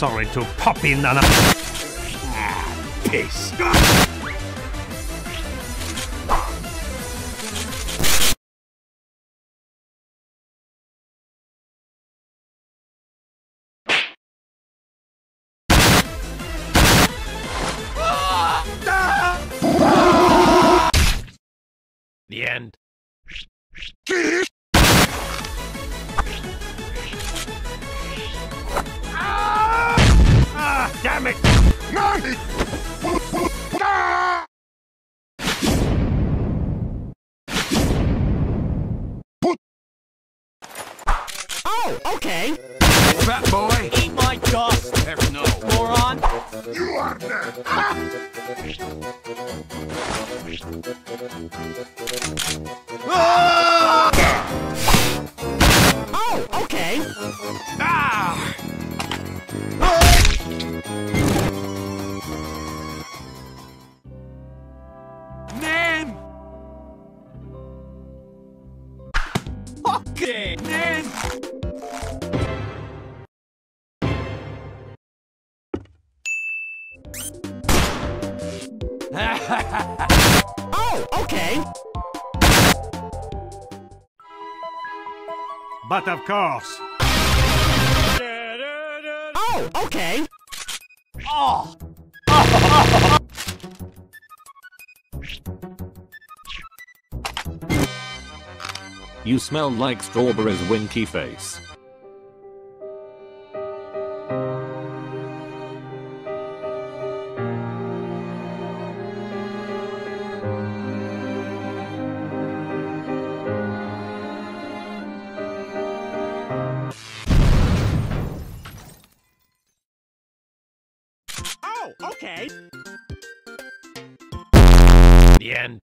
sorry to pop in and... Ah, piss. The end. Oh, okay. Fat boy. Eat my dust, Heck no. moron. You are dead. Oh, okay. Ah! Okay. Man! Oh, okay. But of course. Oh, okay. oh! You smell like strawberries winky face. Oh, okay. The end.